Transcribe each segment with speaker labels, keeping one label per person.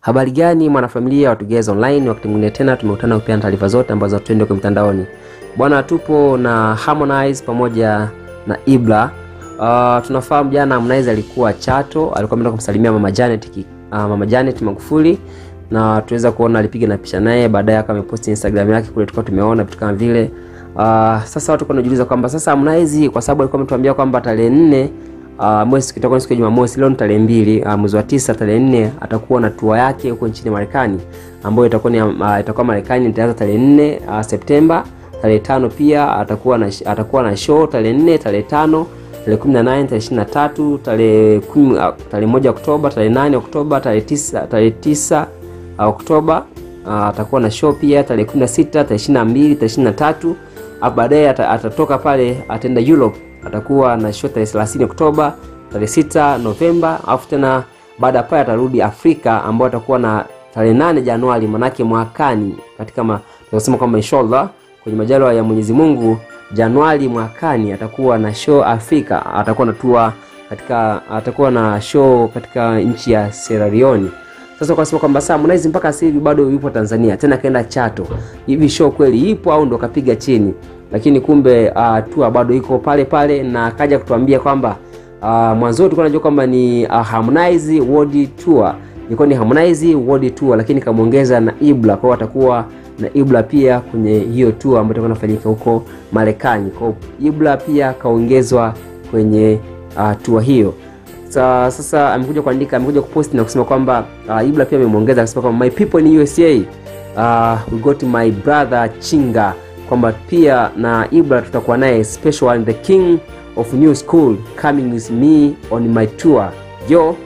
Speaker 1: Habari gani mwanafamilia wa Tugeza Online, wakati mwingine tena tumekutana kupeana taarifa zote ambazo tuende kwa mtandaoni bwana. Tupo na Harmonize pamoja na Ibra. Uh, tunafahamu jana Harmonize alikuwa Chato, alikuwa ameenda kumsalimia mama Janet, uh, mama Janet Magufuli na tuweza kuona alipiga na picha naye, baadaye akawa ameposti Instagram yake kule, tulikuwa tumeona vitu kama vile uh, sasa watu wanajiuliza kwamba sasa Harmonize kwa sababu alikuwa ametuambia kwamba tarehe nne Uh, mwezi kitakuwa siku ya Jumamosi, leo ni tarehe mbili uh, mwezi wa tisa, tarehe nne atakuwa na tour yake huko nchini Marekani ambayo itakuwa ni uh, itakuwa Marekani itaanza tarehe nne uh, Septemba. Tarehe tano pia atakuwa na atakuwa na show tarehe nne, tarehe tano, tarehe 18, tarehe 23, tarehe 10, uh, tarehe moja Oktoba, tarehe nane Oktoba, tarehe tisa, tarehe tisa uh, Oktoba atakuwa na show pia tarehe 16, tarehe 22, tarehe 23. Hapo baadaye atatoka pale ataenda Europe atakuwa na show tarehe 30 Oktoba, tarehe 6 Novemba, alafu tena baada ya pale atarudi Afrika ambao atakuwa na tarehe 8 Januari, manake mwakani katika ma, tunasema kwamba inshallah kwenye majaliwa ya Mwenyezi Mungu Januari mwakani atakuwa na show Afrika, atakuwa na tour katika atakuwa na show katika nchi ya Sierra Leone. Sasa kwa sababu kwamba Harmonize mpaka sasa hivi bado yupo Tanzania, tena kaenda Chato, hivi show kweli ipo au ndo kapiga chini? Lakini kumbe uh, tour bado iko pale pale, na akaja kutuambia kwamba uh, mwanzo tulikuwa tunajua kwamba ni uh, Harmonize World Tour, ilikuwa ni Harmonize World Tour, lakini kamuongeza na Ibra, kwa watakuwa na Ibra pia kwenye hiyo tour ambayo itakuwa inafanyika huko Marekani. Kwa Ibra pia kaongezwa kwenye uh, tour hiyo. Sa, sasa amekuja kuandika amekuja kupost na kusema kwamba uh, Ibra pia amemwongeza akasema kwamba my people in USA uh, we got my brother Chinga kwamba pia na Ibra tutakuwa naye special the king of new school coming with me on my tour. Yo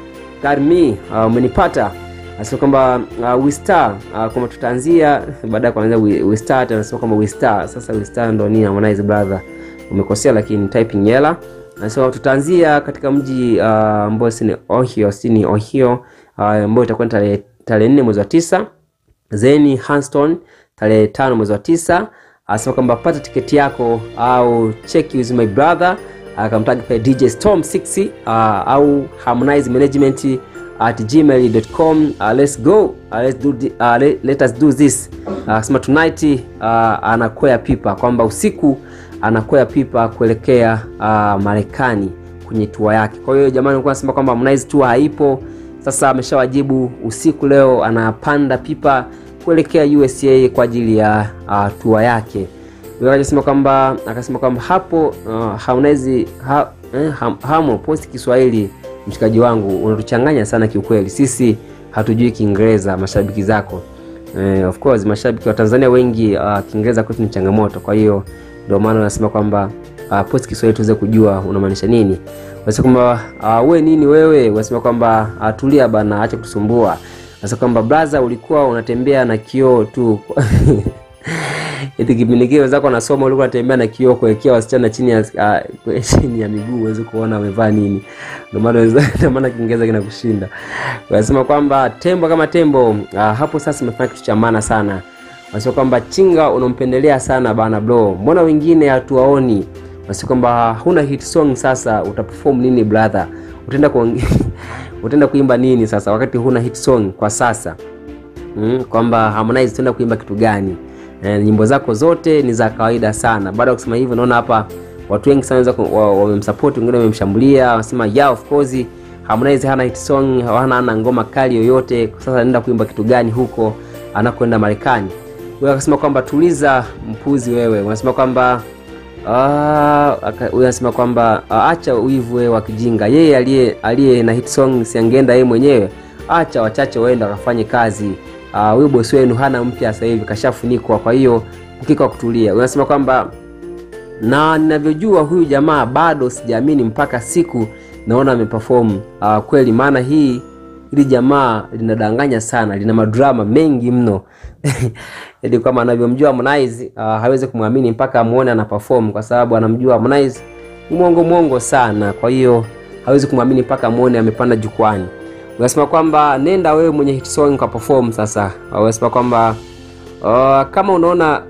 Speaker 1: karmi uh, umenipata? Uh, anasema kwamba uh, we star. Uh, kwamba tutaanzia baada ya kuanzia start. Anasema kwamba we star. Sasa we star ndo nini Harmonize brother? Umekosea lakini typing yela. Anasema tutaanzia katika mji ambao uh, ni Ohio sini Ohio ambao uh, itakuwa tarehe 4 mwezi wa tisa. Zeni Hanston tarehe tano mwezi wa tisa anasema kwamba pata tiketi yako au check with my brother akamtaga pia DJ Storm 6 uh, au Harmonize management at gmail.com uh, let's go uh, let's do the, uh, let, let us do this anasema uh, tonight uh, anakwea pipa kwamba usiku anakwea pipa kuelekea uh, Marekani kwenye tua yake. Kwa hiyo jamani, alikuwa nasema kwamba Harmonize tour haipo. Sasa ameshawajibu usiku leo anapanda pipa kuelekea USA kwa ajili ya uh, tour yake. Akasema kwamba akasema kwamba hapo uh, haunezi ha, eh, ham, hamo post Kiswahili mshikaji wangu unatuchanganya sana kiukweli. Sisi hatujui Kiingereza mashabiki zako. Eh, of course mashabiki wa Tanzania wengi uh, Kiingereza kwetu ni changamoto. Kwa hiyo ndio maana anasema kwamba uh, post Kiswahili tuweze kujua unamaanisha nini. Unasema kwamba uh, we nini wewe? Unasema kwamba uh, tulia bana, acha kutusumbua. Unasema kwamba brother, ulikuwa unatembea na kioo tu eti kipindi kile wenzako wanasoma, ulikuwa unatembea na kioo kuelekea wasichana chini ya uh, chini ya miguu uweze kuona amevaa nini. Ndio maana ndio maana Kiingereza kinakushinda. Wanasema kwamba tembo kama tembo, uh, hapo sasa umefanya kitu cha maana sana. Wanasema kwamba Chinga unampendelea sana bana bro, mbona wengine hatuwaoni? Wanasema kwamba huna hit song, sasa utaperform nini brother? Utaenda kuongea utaenda kuimba nini sasa wakati huna hit song kwa sasa? Mm, kwamba Harmonize utaenda kuimba kitu gani? E, nyimbo zako zote ni za kawaida sana. Baada ya kusema hivyo, naona hapa watu wengi sana wamemsupport, wengine wamemshambulia, wanasema yeah, of course Harmonize hana hit song, hana ana ngoma kali yoyote. Sasa anaenda kuimba kitu gani huko anakoenda Marekani? Wewe akasema kwamba tuliza mpuzi wewe. Unasema kwamba huyu anasema kwamba acha uivu wa kijinga. Yeye aliye na hit song si angeenda yeye mwenyewe? Acha wachache waenda wakafanye kazi. Huyu uh, bosi wenu hana mpya sasa hivi kashafunikwa, kwa hiyo mkika wa kutulia. Unasema kwamba na ninavyojua huyu jamaa bado sijaamini mpaka siku naona ameperform kweli, maana hii hili jamaa linadanganya sana, lina madrama mengi mno ili kama anavyomjua Harmonize uh, hawezi kumwamini mpaka amuone ana perform, kwa sababu anamjua Harmonize ni mwongo mwongo sana. Kwa hiyo hawezi kumwamini mpaka amuone amepanda jukwani. Unasema kwamba nenda wewe mwenye hit song kwa perform sasa. Unasema kwamba uh, kama unaona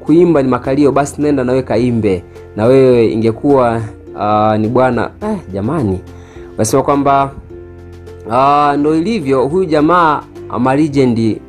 Speaker 1: kuimba ni makalio, basi nenda na wewe kaimbe na wewe, ingekuwa uh, ni bwana eh, jamani. Unasema kwamba uh, ndo ilivyo huyu jamaa Marijendi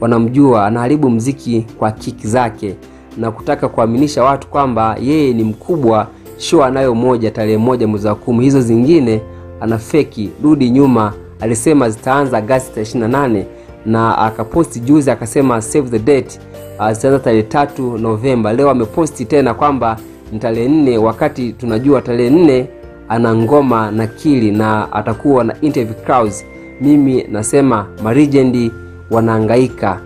Speaker 1: wanamjua anaharibu mziki kwa kiki zake na kutaka kuaminisha watu kwamba yeye ni mkubwa. Show anayo moja tarehe moja mwezi wa kumi, hizo zingine ana feki. Rudi nyuma, alisema zitaanza Agasti 28 na akaposti juzi akasema save the date, uh, zitaanza tarehe tatu Novemba. Leo ameposti tena kwamba ni tarehe nne, wakati tunajua tarehe nne ana ngoma na Kili na atakuwa na interview crowds. Mimi nasema Marijendi wanaangaika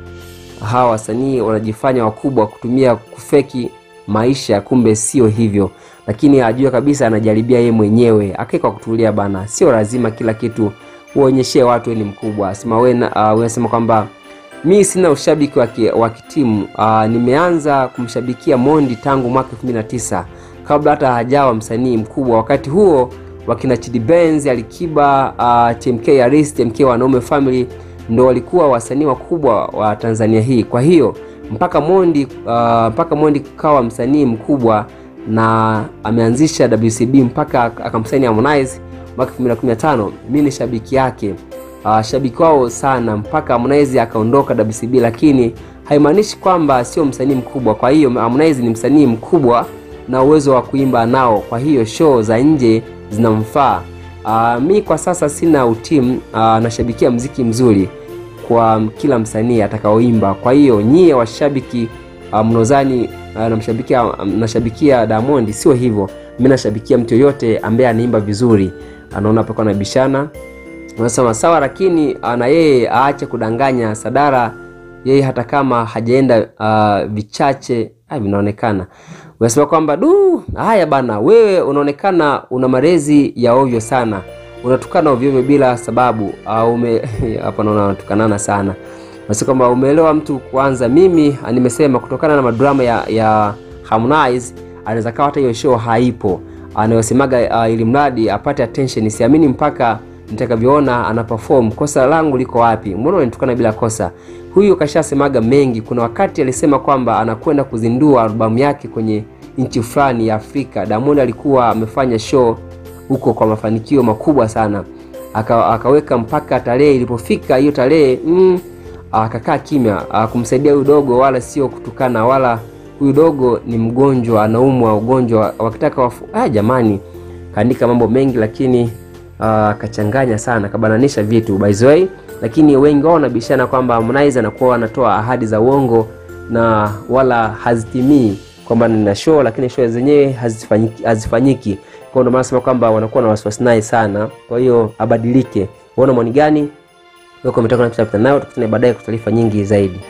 Speaker 1: hawa wasanii wanajifanya wakubwa kutumia kufeki maisha, kumbe sio hivyo, lakini ajua kabisa anajaribia yeye mwenyewe. Akae kwa kutulia bana, sio lazima kila kitu uonyeshe watu ni mkubwa. Sema wewe uh, unasema kwamba mi sina ushabiki wa kitimu uh, nimeanza kumshabikia Mondi tangu mwaka 2009 kabla hata hajawa msanii mkubwa. Wakati huo wakina Chidi Benz, Alikiba, uh, TMK Aris, TMK Wanaume Family ndo walikuwa wasanii wakubwa wa Tanzania hii. Kwa hiyo mpaka Mondi uh, mpaka Mondi kawa msanii mkubwa na ameanzisha WCB mpaka akamsaini Harmonize mwaka 2015. Mimi ni shabiki yake, uh, shabiki wao sana mpaka Harmonize akaondoka WCB, lakini haimaanishi kwamba sio msanii mkubwa. Kwa hiyo Harmonize ni msanii mkubwa na uwezo wa kuimba nao, kwa hiyo show za nje zinamfaa. Uh, mi kwa sasa sina utim uh, nashabikia mziki mzuri kwa kila msanii atakaoimba. Kwa hiyo nyie washabiki uh, mnozani uh, namshabikia um, nashabikia Diamond, sio hivyo. Mimi nashabikia mtu yoyote ambaye anaimba vizuri. Anaona hapo na bishana, unasema sawa, lakini na yeye aache kudanganya Sadara. Yeye hata kama hajaenda uh, vichache vinaonekana unasema kwamba du, haya bana, wewe unaonekana una malezi ya ovyo sana, unatukana ovyo ovyo bila sababu. Au hapa naona unatukanana sana, unasema kwamba umeelewa mtu kwanza. Mimi nimesema kutokana na madrama ya, ya Harmonize anaweza kawa hata hiyo show haipo anayosemaga, uh, ili mradi apate attention. Siamini mpaka nitakavyoona ana perform. Kosa langu liko wapi? Mbona unanitukana bila kosa? Huyu kashasemaga mengi. Kuna wakati alisema kwamba anakwenda kuzindua albamu yake kwenye nchi fulani ya Afrika. Diamond alikuwa amefanya show huko kwa mafanikio makubwa sana, aka, akaweka mpaka tarehe. Ilipofika hiyo tarehe mm, akakaa kimya kumsaidia huyu dogo, wala sio kutukana, wala huyu dogo ni mgonjwa, anaumwa ugonjwa wakitaka wafu. Ah, jamani, kaandika mambo mengi lakini akachanganya uh, sana akabananisha vitu by the way, lakini wengi wao wanabishana kwamba Harmonize anakuwa anatoa ahadi za uongo na wala hazitimii, kwamba nina show lakini show zenyewe hazifanyiki, hazifanyiki. Kwa ndio maana kwamba wanakuwa na wasiwasi naye sana, kwa hiyo abadilike. Uona maoni gani? Weka yako na kisha nayo, tukutane baadaye kwa taarifa nyingi zaidi.